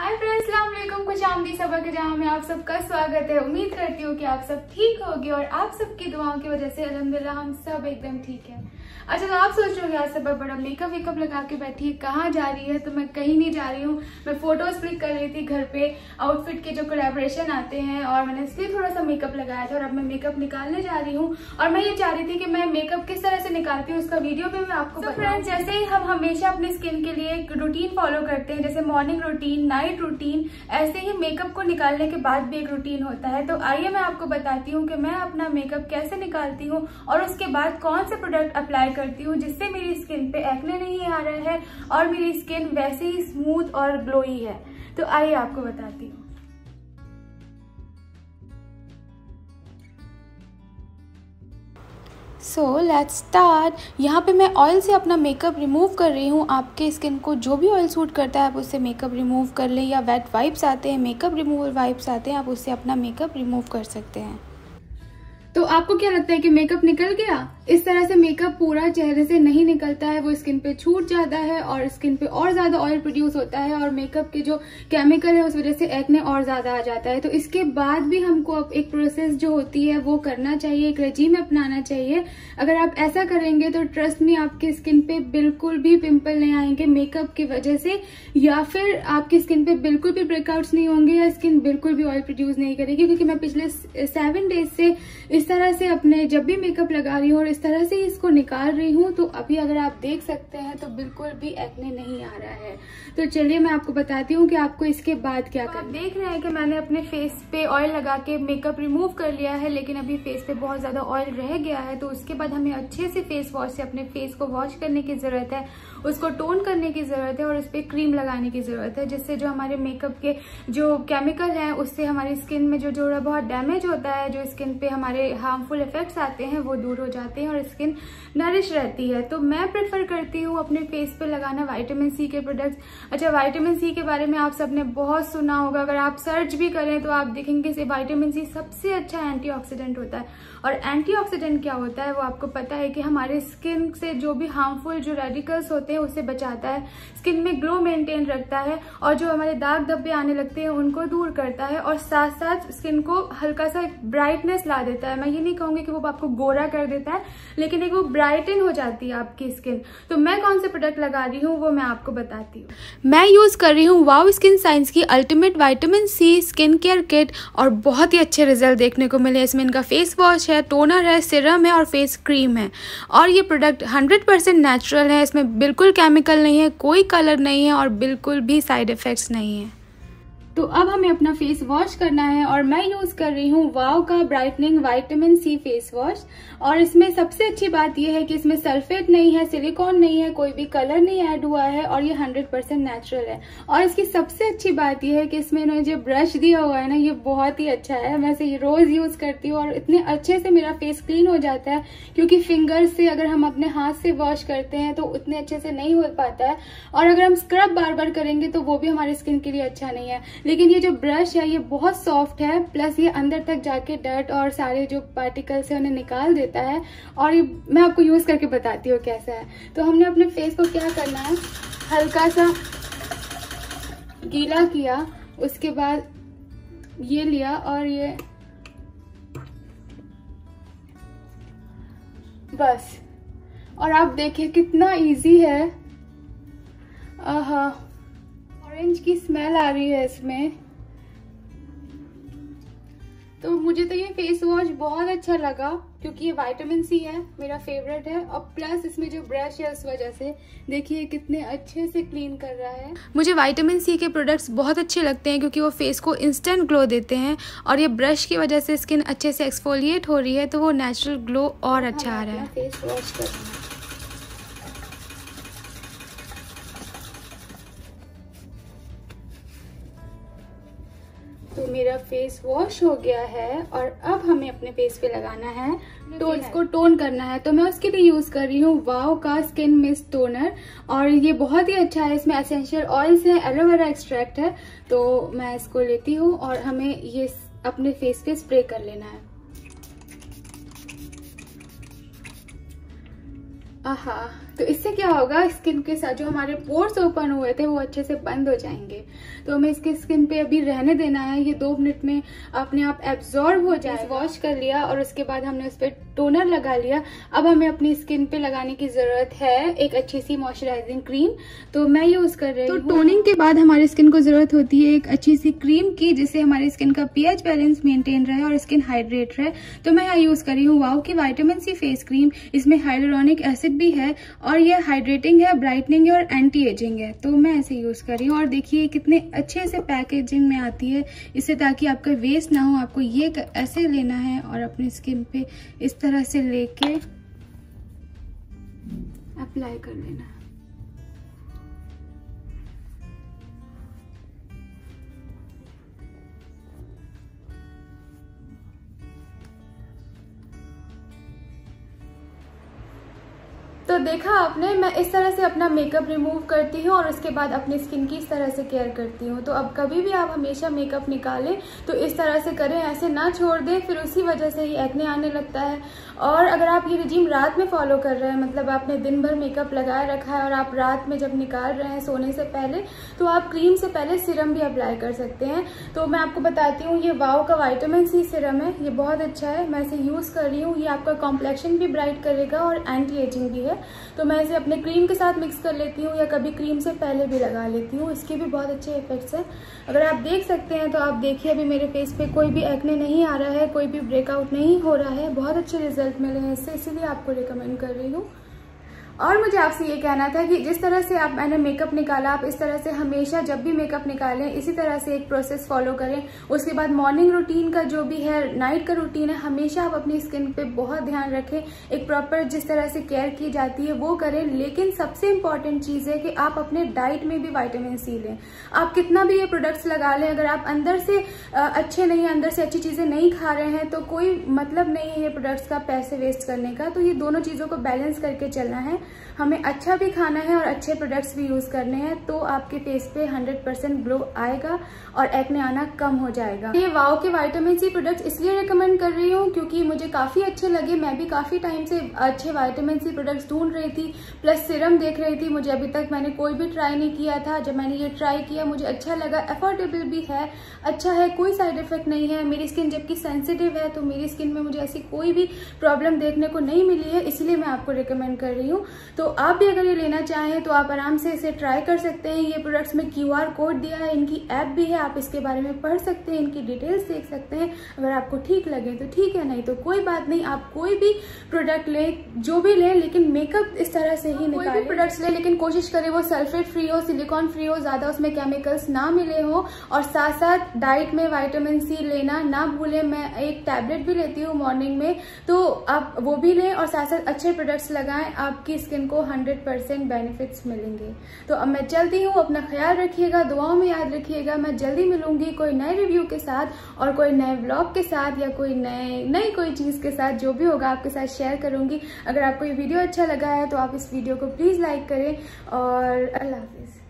Hi friends वालेकुम। कुछ आमदी सबक जहाँ में आप सबका स्वागत है। उम्मीद करती हूँ कि आप सब ठीक होगी और आप सबकी दुआओं की वजह से अलहमदिल्ला हम सब एकदम ठीक है। अच्छा तो आप सोच रहे हो आज सब बड़ा मेकअप वेकअप लगा के बैठी है कहाँ जा रही है? तो मैं कहीं नहीं जा रही हूँ। मैं फ़ोटोज़ क्लिक कर रही थी घर पे आउटफिट के जो कोलेबोरेशन आते हैं और मैंने इसलिए थोड़ा सा मेकअप लगाया था और अब मैं मेकअप निकालने जा रही हूँ। और मैं ये चाह रही थी कि मैं मेकअप किस तरह से निकालती हूँ उसका वीडियो भी मैं आपको तो फ्रेंड्स जैसे ही हम हमेशा अपनी स्किन के लिए एक रूटीन फॉलो करते हैं जैसे मॉर्निंग रूटीन नाइट रूटीन ऐसे ही मेकअप को निकालने के बाद भी एक रूटीन होता है। तो आइए मैं आपको बताती हूँ कि मैं अपना मेकअप कैसे निकालती हूँ और उसके बाद कौन से प्रोडक्ट अप्लाई करती हूँ, जिससे मेरी स्किन पे एक्ने नहीं आ रहा है और मेरी स्किन वैसे ही स्मूथ और ग्लोई है। तो आइए आपको बताती हूँ। सो लेट्स स्टार्ट यहाँ पे मैं ऑयल से अपना मेकअप रिमूव कर रही हूँ। आपके स्किन को जो भी ऑयल सूट करता है, आप उससे मेकअप रिमूव कर लें, या वेट वाइप्स आते हैं मेकअप रिमूवल वाइप्स आते हैं, आप उससे अपना मेकअप रिमूव कर सकते हैं। तो आपको क्या लगता है कि मेकअप निकल गया? इस तरह से मेकअप पूरा चेहरे से नहीं निकलता है, वो स्किन पे छूट जाता है और स्किन पे और ज़्यादा ऑयल प्रोड्यूस होता है और मेकअप के जो केमिकल है उस वजह से एक्ने और ज़्यादा आ जाता है। तो इसके बाद भी हमको अब एक प्रोसेस जो होती है, वो करना चाहिए, एक रजीम अपनाना चाहिए। अगर आप ऐसा करेंगे तो ट्रस्ट में आपकी स्किन पे बिल्कुल भी पिम्पल नहीं आएँगे मेकअप की वजह से, या फिर आपकी स्किन पे बिल्कुल भी ब्रेकआउट्स नहीं होंगे या स्किन बिल्कुल भी ऑयल प्रोड्यूस नहीं करेगी। क्योंकि मैं पिछले सेवन डेज़ से इस तरह से अपने जब भी मेकअप लगा रही हूँ और इस तरह से इसको निकाल रही हूँ तो अभी अगर आप देख सकते हैं तो बिल्कुल भी एक्ने नहीं आ रहा है। तो चलिए मैं आपको बताती हूँ कि आपको इसके बाद क्या तो करना देख रहे हैं कि मैंने अपने फेस पे ऑयल लगा के मेकअप रिमूव कर लिया है लेकिन अभी फेस पे बहुत ज़्यादा ऑयल रह गया है तो उसके बाद हमें अच्छे से फेस वॉश से अपने फेस को वॉश करने की ज़रूरत है उसको टोन करने की ज़रूरत है और उस पर क्रीम लगाने की ज़रूरत है जिससे जो हमारे मेकअप के जो केमिकल है उससे हमारी स्किन में जो जोड़ा बहुत डैमेज होता है जो स्किन पे हमारे हार्मफुल इफेक्ट्स आते हैं, वो दूर हो जाते हैं और स्किन नरिश रहती है। तो मैं प्रेफर करती हूँ अपने फेस पे लगाना वाइटामिन सी के प्रोडक्ट्स अच्छा वाइटामिन सी के बारे में आप सबने बहुत सुना होगा। अगर आप सर्च भी करें तो आप देखेंगे वाइटामिन सी सबसे अच्छा एंटीऑक्सीडेंट होता है। और एंटीऑक्सीडेंट क्या होता है, वो आपको पता है कि हमारे स्किन से जो भी हार्मफुल जो रेडिकल्स होते हैं उससे बचाता है। स्किन में ग्लो मेंटेन रखता है और जो हमारे दाग धब्बे आने लगते हैं, उनको दूर करता है और साथ साथ स्किन को हल्का सा ब्राइटनेस ला देता है। मैं ये नहीं कहूँगी कि वो आपको गोरा कर देता है, लेकिन एक वो ब्राइटन हो जाती है आपकी स्किन। तो मैं कौन से प्रोडक्ट लगा रही हूँ, वो मैं आपको बताती हूँ। मैं यूज़ कर रही हूँ वाव स्किन साइंस की ultimate vitamin C skin care kit और बहुत ही अच्छे रिज़ल्ट देखने को मिले। इसमें इनका फेस वॉश है टोनर है सिरम है और फेस क्रीम है। और ये प्रोडक्ट 100 परसेंट नेचुरल है। इसमें बिल्कुल केमिकल नहीं है, कोई कलर नहीं है और बिल्कुल भी साइड इफ़ेक्ट्स नहीं है। तो अब हमें अपना फेस वॉश करना है और मैं यूज़ कर रही हूँ वाव का brightening vitamin C face wash और इसमें सबसे अच्छी बात यह है कि इसमें सल्फेट नहीं है सिलिकॉन नहीं है, कोई भी कलर नहीं ऐड हुआ है और ये 100% परसेंट नेचुरल है। और इसकी सबसे अच्छी बात यह है कि इसमें इन्होंने जो ब्रश दिया हुआ है ना, ये बहुत ही अच्छा है। मैं इसे रोज यूज़ करती हूँ और इतने अच्छे से मेरा फेस क्लीन हो जाता है क्योंकि फिंगर से अगर हम अपने हाथ से वॉश करते हैं तो उतने अच्छे से नहीं हो पाता है। और अगर हम स्क्रब बार बार करेंगे तो वो भी हमारी स्किन के लिए अच्छा नहीं है। लेकिन ये जो ब्रश है, ये बहुत सॉफ्ट है प्लस ये अंदर तक जाके डर्ट और सारे जो पार्टिकल्स है उन्हें निकाल देता है। और ये मैं आपको यूज़ करके बताती हूँ कैसा है। तो हमने अपने फेस को क्या करना है? हल्का सा गीला किया, उसके बाद ये लिया और ये बस। और आप देखिए कितना इजी है। आहा। ऑरेंज की स्मेल आ रही है इसमें। तो मुझे तो ये फेस वॉश बहुत अच्छा लगा क्योंकि ये विटामिन सी है मेरा फेवरेट है और प्लस इसमें जो ब्रश है उस वजह से देखिए कितने अच्छे से क्लीन कर रहा है। मुझे विटामिन सी के प्रोडक्ट्स बहुत अच्छे लगते हैं क्योंकि वो फेस को इंस्टेंट ग्लो देते हैं और ये ब्रश की वजह से स्किन अच्छे से एक्सफोलिएट हो रही है तो वो नेचुरल ग्लो और अच्छा आ रहा है। फेस वॉश करना तो मेरा फेस वॉश हो गया है और अब हमें अपने फेस पे लगाना है। तो इसको टोन करना है। तो मैं उसके लिए यूज़ कर रही हूँ वाव का स्किन मिस्ट टोनर और ये बहुत ही अच्छा है। इसमें एसेंशियल ऑयल्स है एलोवेरा एक्सट्रैक्ट है। तो मैं इसको लेती हूँ और हमें ये अपने फेस पे स्प्रे कर लेना है। आहा। तो इससे क्या होगा स्किन के साथ जो हमारे पोर्स ओपन हुए थे वो अच्छे से बंद हो जाएँगे। तो हमें इसके स्किन पे अभी रहने देना है। ये दो मिनट में अपने आप एब्जॉर्ब हो जाए वॉश कर लिया और उसके बाद हमने उस पर टोनर लगा लिया। अब हमें अपनी स्किन पे लगाने की ज़रूरत है एक अच्छी सी मॉइस्चराइजिंग क्रीम तो मैं यूज़ कर रही तो हूँ। तो टोनिंग के बाद हमारी स्किन को ज़रूरत होती है एक अच्छी सी क्रीम की जिससे हमारी स्किन का पीएच बैलेंस मेंटेन रहे और स्किन हाइड्रेट रहे। तो मैं यहाँ यूज़ कर रही हूँ वाओ की वाइटामिन सी फेस क्रीम इसमें हाइड्रोनिक एसिड भी है और ये हाइड्रेटिंग है ब्राइटनिंग है और एंटी एजिंग है। तो मैं ऐसे यूज़ कर रही हूँ और देखिए कितने अच्छे से पैकेजिंग में आती है। इससे ताकि आपका वेस्ट ना हो, आपको ये ऐसे लेना है और अपनी स्किन पे इस तरह से लेके अप्लाई कर लेना है। तो देखा आपने, मैं इस तरह से अपना मेकअप रिमूव करती हूँ और उसके बाद अपनी स्किन की इस तरह से केयर करती हूँ। तो अब कभी भी आप हमेशा मेकअप निकालें तो इस तरह से करें, ऐसे ना छोड़ दें, फिर उसी वजह से ही एक्ने आने लगता है। और अगर आप ये रिजीम रात में फॉलो कर रहे हैं मतलब आपने दिन भर मेकअप लगाए रखा है और आप रात में जब निकाल रहे हैं सोने से पहले तो आप क्रीम से पहले सिरम भी अप्लाई कर सकते हैं। तो मैं आपको बताती हूँ, ये वाओ का वाइटामिन सी सिरम है, ये बहुत अच्छा है, मैं इसे यूज़ कर रही हूँ। ये आपका कॉम्प्लेक्शन भी ब्राइट करेगा और एंटी एजिंग भी है। तो मैं इसे अपने क्रीम के साथ मिक्स कर लेती हूँ या कभी क्रीम से पहले भी लगा लेती हूँ। इसके भी बहुत अच्छे इफेक्ट्स हैं। अगर आप देख सकते हैं तो आप देखिए अभी मेरे फेस पे कोई भी एक्ने नहीं आ रहा है, कोई भी ब्रेकआउट नहीं हो रहा है। बहुत अच्छे रिज़ल्ट मिले हैं इससे, इसीलिए आपको रिकमेंड कर रही हूँ। और मुझे आपसे ये कहना था कि जिस तरह से आप मैंने मेकअप निकाला, आप इस तरह से हमेशा जब भी मेकअप निकालें, इसी तरह से एक प्रोसेस फॉलो करें। उसके बाद मॉर्निंग रूटीन का जो भी है नाइट का रूटीन है, हमेशा आप अपनी स्किन पे बहुत ध्यान रखें। एक प्रॉपर जिस तरह से केयर की जाती है, वो करें। लेकिन सबसे इंपॉर्टेंट चीज़ है कि आप अपने डाइट में भी वाइटामिन सी लें। आप कितना भी ये प्रोडक्ट्स लगा लें, अगर आप अंदर से अच्छे नहीं, अंदर से अच्छी चीज़ें नहीं खा रहे हैं तो कोई मतलब नहीं है ये प्रोडक्ट्स का पैसे वेस्ट करने का। तो ये दोनों चीज़ों को बैलेंस करके चलना है। हमें अच्छा भी खाना है और अच्छे प्रोडक्ट्स भी यूज़ करने हैं तो आपके फेस पे 100 परसेंट ग्लो आएगा और एक्ने आना कम हो जाएगा। ये वाओ के वाइटामिन सी प्रोडक्ट्स इसलिए रिकमेंड कर रही हूँ क्योंकि मुझे काफ़ी अच्छे लगे। मैं भी काफ़ी टाइम से अच्छे वाइटामिन सी प्रोडक्ट्स ढूंढ रही थी प्लस सिरम देख रही थी। मुझे अभी तक मैंने कोई भी ट्राई नहीं किया था। जब मैंने ये ट्राई किया, मुझे अच्छा लगा। अफोर्डेबल भी है अच्छा है, कोई साइड इफ़ेक्ट नहीं है। मेरी स्किन जबकि सेंसिटिव है तो मेरी स्किन में मुझे ऐसी कोई भी प्रॉब्लम देखने को नहीं मिली है, इसलिए मैं आपको रिकमेंड कर रही हूँ। तो आप भी अगर ये लेना चाहें तो आप आराम से इसे ट्राई कर सकते हैं। ये प्रोडक्ट्स में क्यूआर कोड दिया है इनकी ऐप भी है आप इसके बारे में पढ़ सकते हैं इनकी डिटेल्स देख सकते हैं। अगर आपको ठीक लगे तो ठीक है नहीं तो कोई बात नहीं आप कोई भी प्रोडक्ट लें जो भी लें लेकिन मेकअप इस तरह से ही कोई भी प्रोडक्ट्स ले लेकिन कोशिश करें वो सल्फेट फ्री हो सिलिकॉन फ्री हो ज़्यादा उसमें केमिकल्स ना मिले हो। और साथ साथ डाइट में वाइटामिन सी लेना ना भूलें। मैं एक टैबलेट भी लेती हूँ मॉर्निंग में तो आप वो भी लें और साथ साथ अच्छे प्रोडक्ट्स लगाएँ। आपकी स्किन को हंड्रेड परसेंट बेनिफिट्स मिलेंगे। तो अब मैं चलती हूँ, अपना ख्याल रखिएगा, दुआओं में याद रखिएगा। मैं जल्दी मिलूँगी कोई नए रिव्यू के साथ और कोई नए ब्लॉग के साथ या कोई नए, नई कोई चीज़ के साथ, जो भी होगा आपके साथ शेयर करूँगी। अगर आपको ये वीडियो अच्छा लगा है तो आप इस वीडियो को प्लीज़ लाइक करें और अल्लाह